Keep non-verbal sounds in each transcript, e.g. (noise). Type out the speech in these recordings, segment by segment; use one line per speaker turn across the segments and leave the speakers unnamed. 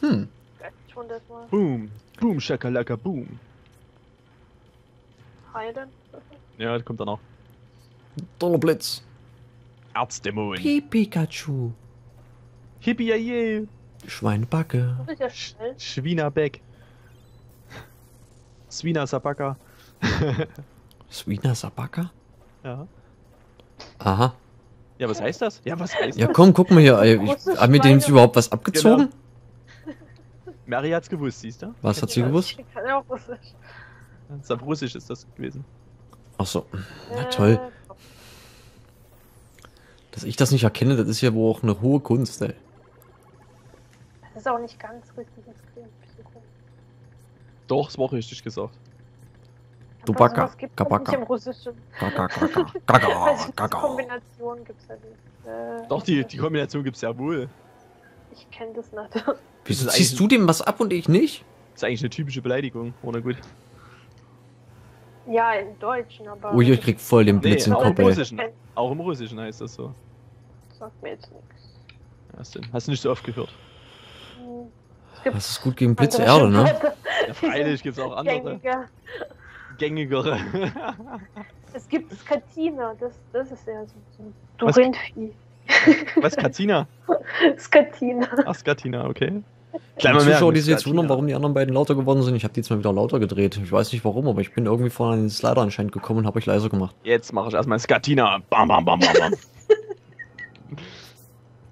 Hm.
Schon das mal.
Boom. Boom, Shakalaka, boom.
Heilen.
Ja, das kommt dann auch.
Donnerblitz.
Erzdämon.
Pi Pikachu.
Hippie, yeah.
Das ist ja schnell.
Schwiener Beck. Swina Sabaka.
Sweetner Sabaka?
Ja.
Aha.
Ja, was heißt das? Ja, was heißt
Ja,
das?
komm, guck mal hier. Ich, haben wir denen überhaupt was abgezogen?
Mary hat's gewusst, siehst du?
Was hat sie
Ja,
gewusst?
Ich kann ja auch Russisch.
Das auf Russisch ist das gewesen.
Ach so. Na
Äh,
toll. Dass ich das nicht erkenne, das ist ja wohl auch eine hohe Kunst, ey.
Das ist auch nicht ganz richtig ins Psycho.
Doch, es war richtig gesagt.
Du
doch
Kabaka. (laughs)
Also. Kombination gibt's ja nicht. Äh,
Doch, die, die Kombination gibt's ja wohl.
Ich kenne das nicht. (laughs)
Wieso ziehst du dem was ab und ich nicht?
ist eigentlich eine typische Beleidigung. Oder gut.
ja, im Deutschen, aber.
Oh, ich krieg voll den Blitz
Nee, auch im
Kopf, ey.
Russischen. Auch im Russischen heißt das so.
Sagt mir jetzt nichts.
Hast du, hast du nicht so oft gehört.
Das ist gut gegen Blitz
andere
Erde, ne?
Ja, freilich gibt's auch andere.
gängiger.
Gängigere.
Es gibt Skatina, das, das ist ja so, so
Was?
ein Rindvieh.
Was, Katina? (laughs)
Skatina.
Ach, Skatina, okay.
Die
Kleiner
Zuschauer,
merken,
die sich jetzt wundern, warum die anderen beiden lauter geworden sind, ich habe die jetzt mal wieder lauter gedreht. Ich weiß nicht warum, aber ich bin irgendwie vorne an den Slider anscheinend gekommen und habe euch leiser gemacht.
Jetzt mache ich erstmal Skatina. Bam, bam, bam, bam, bam. (laughs)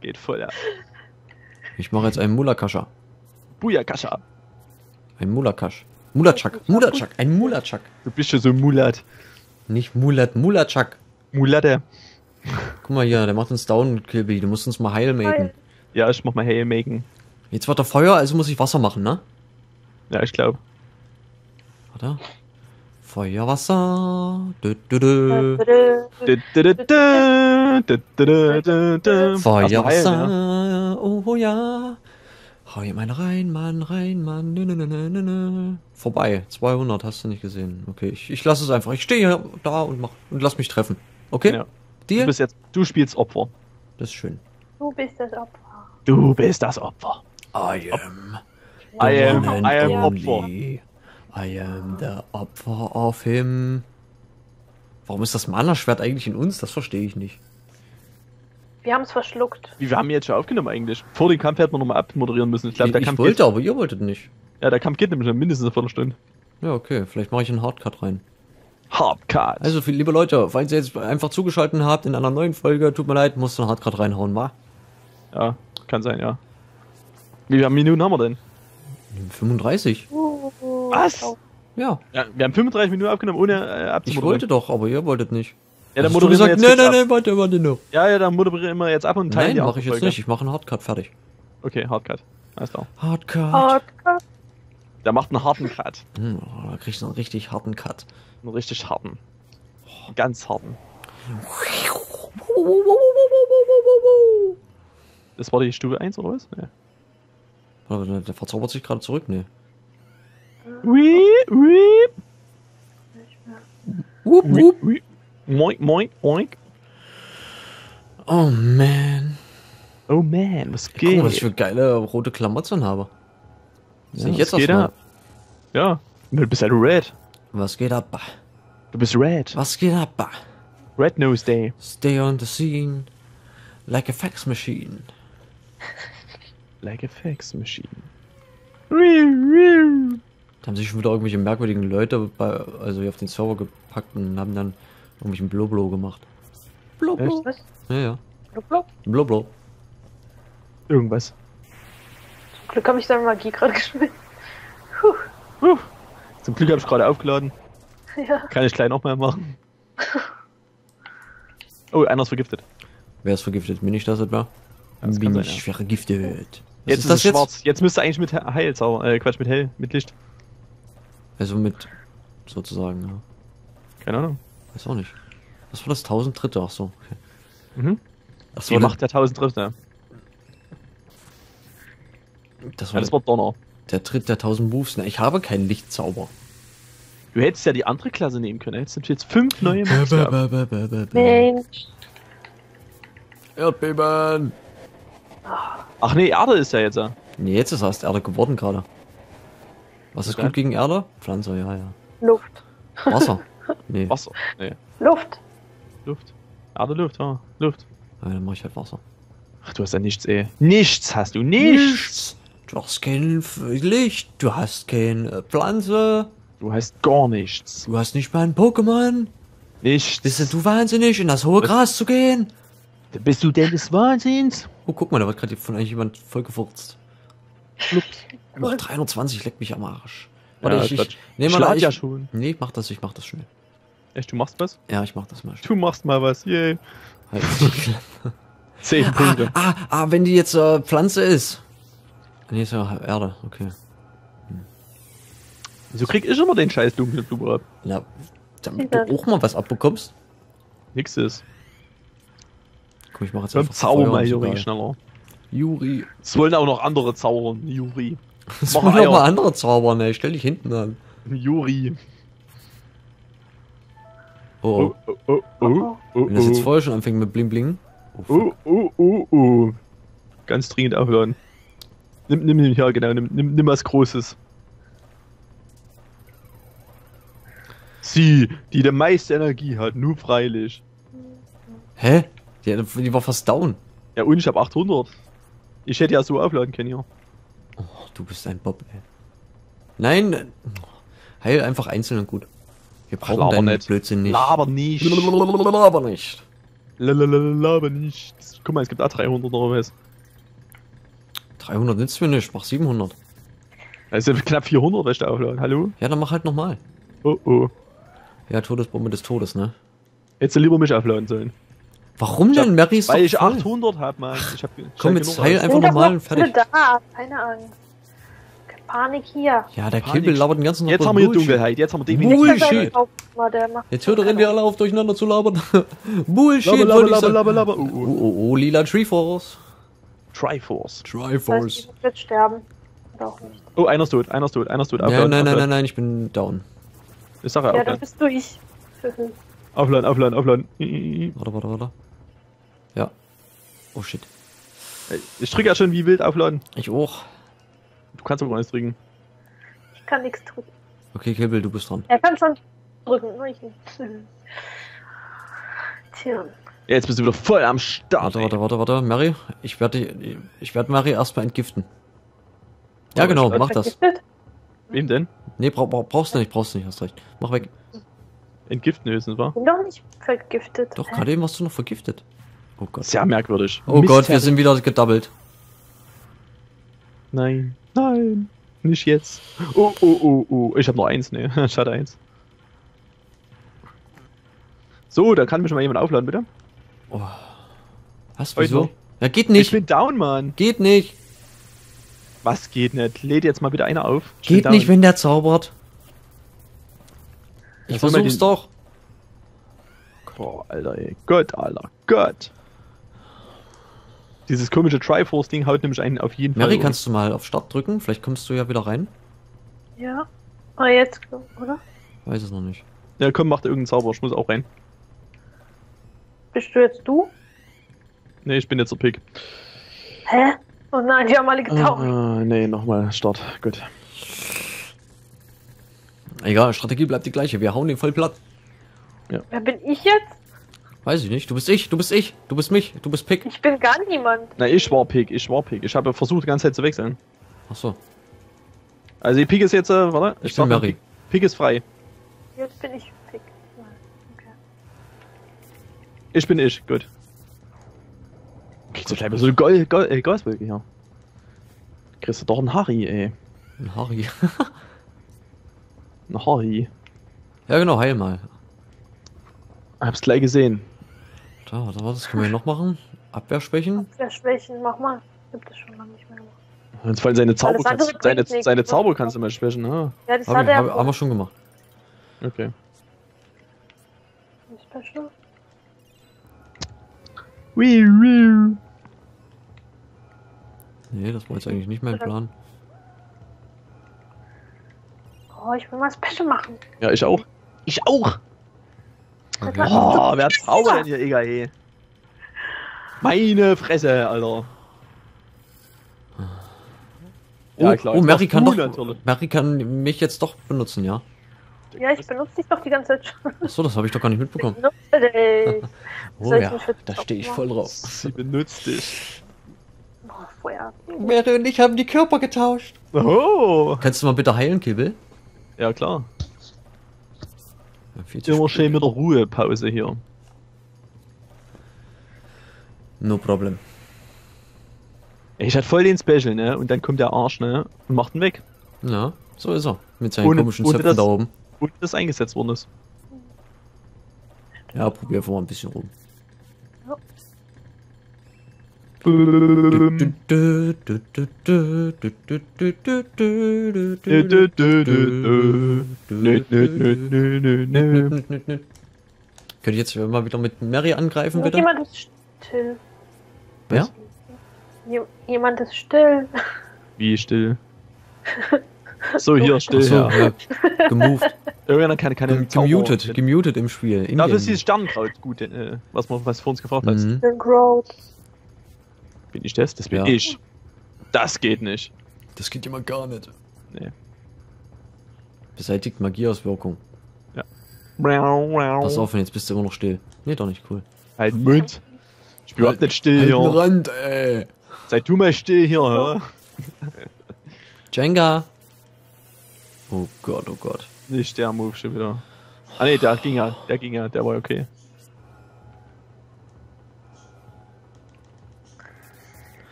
Geht voll, ja.
Ich mache jetzt einen Mulakascha.
Buyakascha.
Ein Mulakasch. Mulachak. Mulachak. Ein Mulachak.
Du bist schon so Mulat.
Nicht Mulat, Mulachak.
Mulatte.
Guck mal hier, der macht uns down, Kilby. Du musst uns mal heil machen.
Heil.
Ja, ich mach mal Haymaken.
Jetzt wird er Feuer, also muss ich Wasser machen, ne?
Ja, ich glaube.
Warte. Feuer, Wasser. Dö, dö, dö. Feuer, Wasser. Oh ja. Hau hier mal rein, Mann, rein, Mann. Nö, nö, nö, nö, nö, nö. Vorbei. 200 hast du nicht gesehen. Okay, ich, ich lasse es einfach. Ich stehe hier da und mach und lass mich treffen. Okay?
Ja. Du bist jetzt, du spielst Opfer.
Das ist schön.
Du bist das Opfer.
Du bist das Opfer.
I am.
I am, I am
only.
Opfer.
I am the Opfer of him. Warum ist das Mana-Schwert eigentlich in uns? Das verstehe ich nicht.
Wir haben es verschluckt.
Wie, wir haben jetzt schon aufgenommen eigentlich. Vor dem Kampf hätten wir nochmal abmoderieren müssen. Ich glaube,
ich
der Kampf
wollte,
geht,
aber ihr wolltet nicht.
ja, der Kampf geht nämlich noch mindestens eine Viertelstunde.
Ja, okay. Vielleicht mache ich einen Hardcut rein.
Hardcut.
Also, viel, liebe Leute, falls ihr jetzt einfach zugeschaltet habt in einer neuen Folge, tut mir leid, musst du einen Hardcut reinhauen, wa?
ja, kann sein, ja. Wie viele Minuten haben wir denn?
35.
Uh,
Was?
Ja,
Ja, wir haben 35 Minuten aufgenommen, ohne äh,
ich
abzumoderieren.
wollte doch, aber ihr wolltet nicht.
Ja, dann moderieren wir
gesagt,
jetzt
nee, nee,
ab.
nee, warte, warte noch.
Ja, ja, dann moderieren wir jetzt ab und teilen
Nein,
die
mache ich jetzt nicht. Ich mache einen Hardcut, fertig.
Okay, Hardcut. Alles klar.
Hardcut.
Podcast.
Der macht einen harten Cut.
Hm, oh, da kriegst du einen richtig harten Cut.
Einen richtig harten. Einen Ganz harten. Das war die Stufe 1 oder was? Ja.
Der, der verzaubert sich gerade zurück, ne?
Ui, ui,
Wup, wup.
Moink, moink, moink.
Oh man.
Oh man, was
Guck
geht?
mal, was ich für geile rote Klamotten habe.
Ja, was
jetzt
geht
erstmal.
ab? Ja, du bist halt red.
Was geht ab?
Du bist red.
Was geht ab?
Red Nose Day.
Stay on the scene. Like a fax machine.
Like a fax machine.
Da haben sich schon wieder irgendwelche merkwürdigen Leute bei, also hier auf den Server gepackt und haben dann irgendwelchen Bloblo gemacht. Bloblo. Ja, ja.
Blub.
Bloblo.
Irgendwas.
Zum Glück habe ich seine Magie gerade (laughs) geschmissen. Puh.
Puh. Zum Glück habe ich gerade aufgeladen.
Ja.
Kann ich gleich nochmal machen. (laughs) Oh, einer ist vergiftet.
Wer ist vergiftet? Bin ich das etwa?
das
Bin ich vergiftet. Was
Jetzt ist,
das
es schwarz. Jetzt müsste eigentlich mit He- Heil sauer. Äh, Quatsch, mit hell, mit Licht.
Also mit, sozusagen, ja.
Keine Ahnung.
Weiß auch nicht. Was war das? 1000 Dritte? Ach so. Okay.
Mhm.
Das
Die
war,
macht der 1000 Trifft,
der, das
Ja,
war
das war Donner.
der Tritt der 1000 Moves. Ne, ich habe keinen Lichtzauber.
Du hättest ja die andere Klasse nehmen können. Hättest du jetzt fünf neue Moves.
Erdbeben!
Ach nee, Erde ist ja jetzt. Ja,
Nee, jetzt ist erst Erde geworden gerade. Was ist
Okay.
gut gegen Erde? Pflanze, ja, ja.
Luft.
Wasser. (laughs) Nee,
Wasser. Nee,
Luft.
Luft. Erde, Luft, ja. Luft.
ja, dann mach ich halt Wasser.
Ach, du hast ja nichts, ey. Nichts hast du, nichts.
Du hast kein Licht, du hast keine Pflanze,
Du hast gar nichts.
du hast nicht mal ein Pokémon.
Nichts.
Bist denn du wahnsinnig, in das hohe
Was?
Gras zu gehen?
Bist du denn des Wahnsinns?
Oh, guck mal, da wird gerade von euch jemand voll gefurzt. Oh, 320 leckt mich am Arsch. Warte,
Ja,
ich, ich, nee,
Ich
mal, ich,
ja schon.
Nee, ich mach das, ich mach das schnell.
Echt, du machst was?
Ja, ich mach das mal schnell.
Du machst mal was, yay.
Halt. (laughs)
Zehn
ah,
Punkte.
ah, ah, wenn die jetzt äh, Pflanze ist. Nee, ist ja Erde, okay.
Wieso krieg ich immer den scheiß dunklen Blumen ab?
Ja, damit du auch mal was abbekommst.
Nix ist.
Komm, ich mach jetzt einfach
zauber mal, Juri, schneller.
Juri.
Es wollen auch noch andere zaubern, Juri. (laughs) Mach
wollen noch mal andere zaubern, ey. Stell dich hinten an.
Juri.
Oh,
Oh, oh, oh, oh, oh,
wenn das jetzt
oh,
vorher schon anfängt mit Bling Bling. Oh,
oh, oh, oh, oh. Ganz dringend aufladen. Nimm, nimm, nimm, ja genau, nimm, nimm, nimm was Großes. Sie, die der meiste Energie hat, nur freilich.
Hä? Die, die war fast down.
Ja und ich hab 800. Ich hätte ja so aufladen können, ja.
Oh, du bist ein Bob, ey. Nein, heil einfach einzeln und gut. Wir brauchen
laber
deinen
nicht.
Blödsinn nicht.
Laber nicht.
Laber nicht.
Laber nicht. Guck mal, es gibt auch 300 oder was.
300 nützt mir nicht, mach 700.
Das sind knapp 400, was ich da aufladen. Hallo?
Ja, dann mach halt nochmal.
Oh oh.
Ja, Todesbombe des Todes, ne?
Hättest du lieber mich aufladen sollen.
Warum
Ich hab-
denn? Mary ist
Weil
doch
ich
voll.
800 hab, Mann. Ich hab, ich
Komm, jetzt heil einfach
noch
und fertig.
da. Keine Angst. Keine Panik hier.
Ja, der. Kibbel labert den ganzen
Jetzt
bloß
haben wir. Dunkelheit. Jetzt haben wir definitiv
Bullshit. Jetzt hört wir alle auf, durcheinander zu labern. (laughs) Bullshit,
Laber,
wollte
laber,
ich
laber.
Oh,
Oh, oh.
lila Treeforce.
Triforce.
Das heißt,
Triforce.
ich wird sterben. Oder auch nicht.
Oh, einer ist tot, einer ist tot, einer ist tot.
Nein, nein, nein, nein, ich bin down.
Ich sage
Ja, dann
aufladen.
bist du ich. (laughs)
Aufladen, aufladen, aufladen.
Warte, warte, warte. Ja. Oh shit.
Ich drücke ja schon wie wild aufladen.
Ich auch.
Du kannst aber gar nichts drücken.
Ich kann nichts drücken.
Okay, Kibbel, du bist dran.
Er kann schon drücken, nur ich nicht. Tja.
Ja, jetzt bist du wieder voll am Start.
Warte,
ey.
warte, warte, warte. Mary, ich werde ich werde Mary erstmal entgiften. Ja, genau,
ich-
mach das.
Wem denn?
Nee, bra bra brauchst du nicht, brauchst du nicht, hast recht. Mach weg.
Entgiften höchstens, wa?
Bin doch nicht vergiftet.
Doch, gerade eben warst du noch vergiftet. Oh Gott.
Sehr merkwürdig.
Oh Gott, wir sind wieder gedoubled.
Nein, nein, nicht jetzt. Oh, oh, oh, oh. Ich habe noch eins, ne? (laughs) Ich hatte eins. So, da kann mich mal jemand aufladen, bitte.
Oh. Was, wieso? Ja, geht
Ich
nicht.
bin down, Mann.
Geht nicht.
Was geht nicht? Lädt jetzt mal bitte einer auf. Ich
Geht nicht, wenn der zaubert. Ich versuch's
den-
doch.
Boah, Alter, ey. Gott, Alter, Gott. Dieses komische Triforce-Ding haut nämlich einen auf jeden Fall.
Mary, kannst du mal auf Start drücken? Vielleicht kommst du ja wieder rein.
Ja. Ah, jetzt, oder?
Weiß es noch nicht.
Ja, komm, mach da irgendeinen Zauber. Ich muss auch rein.
Bist du jetzt du?
Ne, ich bin jetzt der Pick.
Hä? Oh nein, die haben alle getaucht.
Ah, nee, nochmal Start. Gut.
Egal, Strategie bleibt die gleiche. Wir hauen den voll platt.
Wer bin ich jetzt?
Weiß ich nicht. Du bist ich, du bist ich, du bist mich, du bist Pick.
Ich bin gar niemand.
Na, ich war Pick, ich war Pick. Ich habe versucht, die ganze Zeit zu wechseln.
Achso,
Also, die Pick ist jetzt, äh, warte.
ich
sag
bin Mary.
Pick, Pick ist frei.
Jetzt bin ich Pick. Okay.
Ich bin ich, gut. Kriegst du gleich so eine Gold, Gold, äh, Gaswolke hier. Kriegst du doch einen Harry, ey.
Ein Harry. (laughs)
Ein Harry.
ja genau, heil mal.
Hab's gleich gesehen.
Da, warte, was können wir noch machen? Abwehrschwächen?
Wer Schwächen, mach mal. Gibt es schon lange nicht mehr gemacht.
Jetzt fallen seine Zauber, kannst, seine, seine Zauber kannst du mal schwächen, ah.
Ja, das
Hab
hat
ich,
er
hab, haben wir schon gemacht.
Okay.
Special.
Wii, wii.
Nee, das war jetzt eigentlich nicht mein Plan.
Oh, ich will mal Special machen.
Ja, ich auch. Ich auch!
Okay.
Oh, wer zaubert denn hier, egal, ey? Meine Fresse, Alter.
Oh,
Ja, klar,
oh
das
Mary kann, doch,
natürlich.
Mary kann mich jetzt doch benutzen, ja?
Ja, ich benutze dich doch die ganze Zeit schon.
Achso, das habe ich doch gar nicht mitbekommen.
Ich benutze dich. (laughs)
Oh ja, da stehe ich voll drauf.
Sie benutzt dich.
Oh, vorher.
Mary und ich haben die Körper getauscht.
Oh!
Kannst du mal bitte heilen, Kibbel?
Ja, klar.
Ja, viel zu
Immer
spät.
schön mit der Ruhepause hier.
No problem.
Ich hatte voll den Special, ne? Und dann kommt der Arsch, ne? Und macht ihn weg.
Ja, so ist er. Mit seinen
Ohne-
komischen
ohne
Zöpfen
das-
da oben.
Und das eingesetzt worden ist.
Ja, probier einfach mal ein bisschen rum. Könnte ich jetzt mal wieder mit Mary angreifen, bitte?
Jemand ist still.
Wer?
Je- Jemand ist still.
Wie still? So, hier, still,
Achso,
ja.
ja. Gemoved.
Irgendeiner kann keine
Gem- Gemutet. Gemutet im Spiel. In
Dafür ist
game.
dieses Sternenkraut gut, äh, was, man, was du vor uns gefragt hast.
Mhm.
The Growth.
Bin ich das? Das bin
Ja.
ich. Das geht nicht.
Das geht immer gar nicht.
Nee.
Beseitigt Magieauswirkung.
Pass
Pass auf, jetzt bist du immer noch still. Nee, doch nicht cool.
Halt Mund. Ich bin überhaupt nicht still
Halt
hier.
Rand, ey.
Sei du mal still hier, hä?
Jenga. Oh Gott, oh Gott.
Nicht der Move schon wieder. Ah ne, der ging ja, der ging ja, der war okay.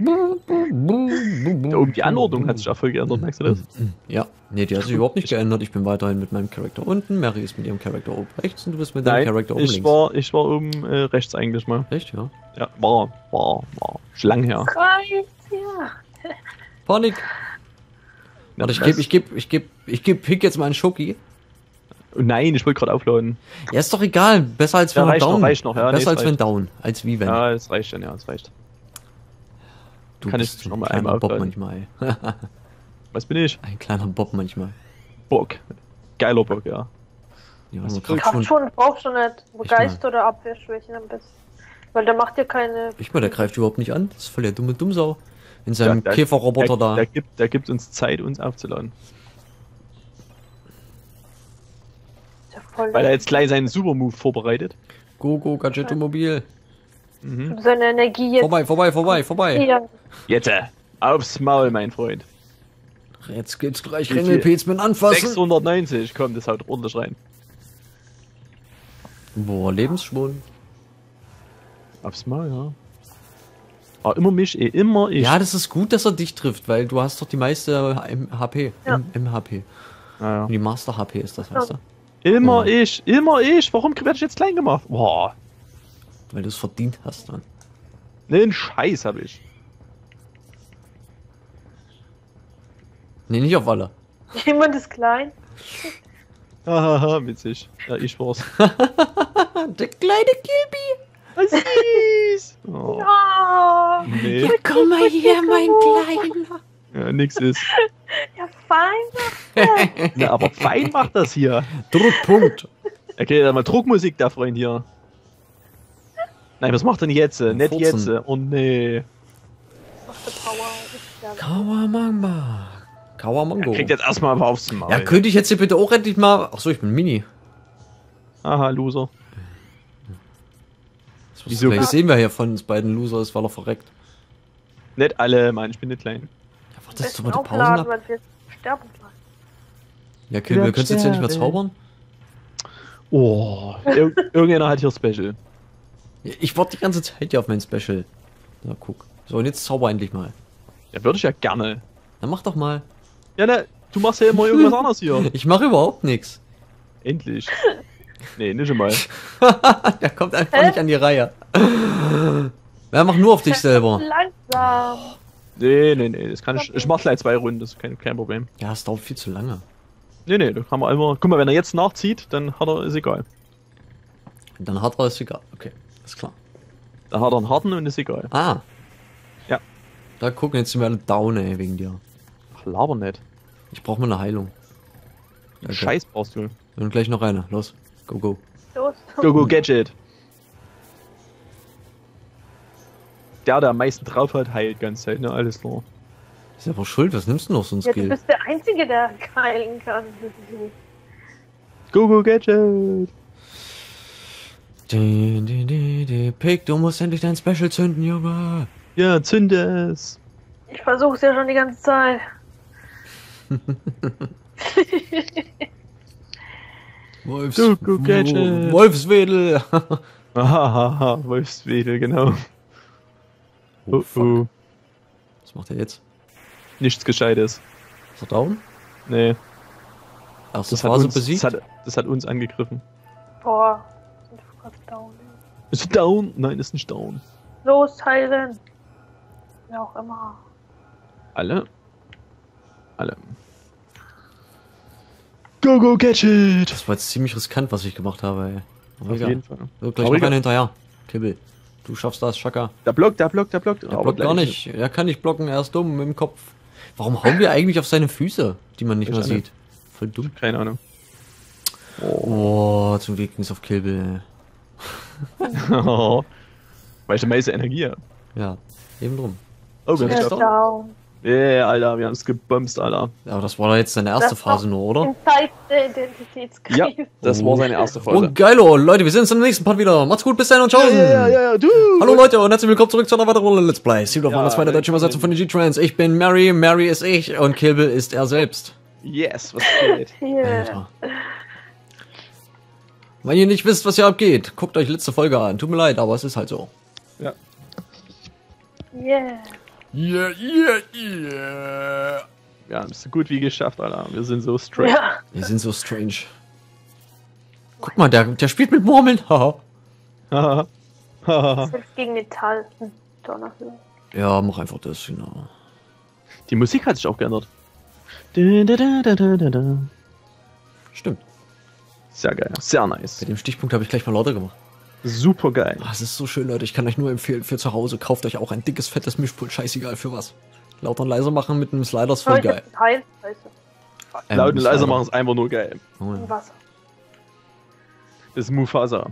Oben die Anordnung hat sich ja voll geändert, merkst du das?
Ja, nee, die hat sich überhaupt nicht geändert. Ich bin weiterhin mit meinem Charakter unten, Mary ist mit ihrem Charakter oben rechts und du bist mit deinem
Nein,
Charakter oben
ich
links.
war, ich war oben äh, rechts eigentlich mal.
Echt, ja?
Ja, war, war, war. Schon lang her.
Ja.
Panik!
Ja,
Warte, ich
was?
geb, ich geb, ich geb, ich geb Pick jetzt mal einen Schoki.
Oh Nein, ich wollte gerade aufladen.
Ja, ist doch egal. Besser als
Ja,
wenn
reicht noch,
down.
reicht noch, ja, nee,
Besser
es
als wenn
reicht.
down. Als wie wenn.
Ja, das reicht schon, ja, das reicht.
Du
kann ich
bist
noch
ein
mal
kleiner
einmal
Bob
aufladen.
manchmal. (laughs)
Was bin ich?
ein kleiner Bob manchmal.
Bock. Geiler Bock, ja.
Ja,
für-
grad
Kann
schon,
schon, brauchst du nicht. Geist oder Abwehrschwächen am besten. Weil der macht dir keine.
ich mal, der greift überhaupt nicht an. Das ist voll der dumme Dummsau. In seinem
Ja,
Käferroboter da.
Der gibt, der gibt uns Zeit, uns aufzuladen.
Ja
Weil er jetzt gleich seinen Supermove vorbereitet.
Go, go, Gadgetmobil.
Mhm.
seine Energie jetzt.
Vorbei, vorbei, vorbei, vorbei.
hier.
Jetzt äh, aufs Maul, mein Freund.
Jetzt geht's gleich? Ringelpilz mit anfassen.
690, komm, das haut ordentlich rein.
Boah, Lebensschwund.
Aufs Maul, ja. Aber immer mich, eh, immer ich.
Ja, das ist gut, dass er dich trifft, weil du hast doch die meiste HP.
Ja.
M MHP.
Ja,
Und die Master HP ist das, weißt du?
ja. Immer
Ja.
ich, immer ich. Warum werde ich jetzt klein gemacht? Boah,
Weil du es verdient hast dann.
nen Scheiß hab ich.
Nee, nicht auf alle. (laughs)
Jemand ist klein.
Hahaha, (laughs) witzig. Ja, ich war's. (laughs)
Der kleine Kilby.
Was süß. Oh,
Oh,
nee,
Komm mal hier, mein Kleiner.
ja, nix ist.
ja, fein.
Ja, aber fein macht das hier.
Druckpunkt.
Okay, dann mal Druckmusik, der Freund hier. Nein, was macht denn jetzt? Nicht
Furzen.
jetzt. Oh nee.
Ist
Kawamanga. Kawamango.
Kriegt jetzt erstmal aber aufs Maul.
Ja, könnte ich jetzt hier bitte auch endlich mal. Achso, ich bin Mini.
Aha, Loser.
Das
Wieso?
Gleich sehen wir hier von uns beiden Loser ist, weil er verreckt.
Nicht alle, Mann, ich bin nicht klein.
Ja, wartest du
besten
mal die Pausen ab?
wir.
Ja,
Ja,
könntest du jetzt endlich mal
sterbe.
zaubern?
Oh, ir irgendeiner hat hier Special.
Ja, Ich warte die ganze Zeit hier auf mein Special. Na, guck. So, und jetzt zauber endlich mal.
Ja, würde ich ja gerne.
Dann mach doch mal.
Ja, ne, du machst ja immer irgendwas (laughs) anderes hier.
Ich mache überhaupt nichts.
Endlich. Nee, nicht einmal. (laughs)
Der kommt einfach
Hä?
nicht an die Reihe. Wer macht nur auf dich selber?
Langsam.
Nee, nee, nee, das kann ich. Ich mach gleich zwei Runden, das ist kein, kein Problem.
Ja, es dauert viel zu lange.
Nee, nee, da kann man einfach. Guck mal, wenn er jetzt nachzieht, dann hat er, ist egal.
Dann hat er es egal. Okay, ist klar.
Da hat er einen harten und ist egal.
Ah.
Ja.
Da gucken jetzt sind wir alle down, ey, wegen dir.
Ach, laber nicht.
Ich brauche mal eine Heilung. Okay.
Scheiß brauchst du.
Und gleich noch eine. Los. Go, go.
Los.
Go, go, Gadget. Der, der am meisten drauf hat, heilt ganz Zeit, ne? Alles klar.
Ist ja wohl schuld, was nimmst du noch so ein
Ja, du
Skill?
bist der Einzige, der (laughs) heilen kann.
Go, go, Gadget!
Die, die, die, die. Pick, du musst endlich dein Special zünden, Junge.
Ja, zünde es!
Ich versuch's ja schon die ganze Zeit. (laughs)
Wolfs,
Du, du.
Wolfswedel. (laughs)
Ahaha, Wolfswedel, genau.
oh,
Oh,
fuck.
oh.
Was macht er jetzt?
Nichts Gescheites.
Ist er down?
Nee,
Erste
das hat,
Phase
uns,
besiegt.
das, hat, das hat uns angegriffen.
Boah, down.
Ist er down? Nein, ist nicht down.
Los, heilen. Wer auch immer.
Alle? Alle. Go, go, Gadget!
Das war jetzt ziemlich riskant, was ich gemacht habe, ey. Aber
Auf
egal.
jeden Fall.
So, gleich noch einer hinterher. Kibbel. Du schaffst das, Schaka.
Der blockt, der blockt, der blockt.
Er blockt gar nicht. Er kann nicht blocken, er ist dumm im Kopf. Warum hauen wir eigentlich auf seine Füße, die man nicht
Ich
mehr
nicht.
sieht? Voll dumm.
Keine Ahnung.
Oh, zum Glück ging's auf Killbill. (laughs)
Weil ich meiste Energie habe.
Ja, eben drum.
Oh, wir
Ja,
haben
doch.
Yeah, Alter, wir haben es gebomst, Alter.
Ja, aber das war doch jetzt seine erste
Das
Phase nur, oder?
In Zeit der Identitätskrise.
Ja, das war seine erste
Oh,
Folge.
geilo. Leute, wir sehen uns im nächsten Part wieder. Macht's gut, bis dahin und tschaußen.
ja, du!
Hallo Leute und herzlich willkommen zurück zu einer weiteren Runde Let's Play. Sea of
Ja,
Wonders, meine deutsche Übersetzung von den G-Trans. Ich bin Mary, Mary ist ich und Kill Bill ist er selbst.
Yes, was geht?
Yeah.
Alter. Wenn ihr nicht wisst, was hier abgeht, guckt euch letzte Folge an. Tut mir leid, aber es ist halt so.
Ja.
Yeah.
Yeah, yeah, yeah.
Wir haben es so gut wie geschafft, Alter. Wir sind so straight.
Ja.
Wir sind so strange. Guck mal, der, der spielt mit Murmeln. (laughs) Haha. (laughs)
Gegen Metall.
Ja, mach einfach das, genau.
Die Musik hat sich auch geändert. Da, da, da, da, da, da, da.
Stimmt.
Sehr geil, sehr
Bei
nice.
dem Stichpunkt habe ich gleich mal lauter gemacht.
Super geil.
Ah, es ist so schön, Leute. Ich kann euch nur empfehlen, für zu Hause, kauft euch auch ein dickes, fettes Mischpult. Scheißegal für was. Lauter und leiser machen mit einem Slider ist voll geil.
Scheiße.
Ähm,
Laut und leiser
Slider.
machen es einfach nur geil.
Oh, ja.
Wasser.
Das ist Mufasa.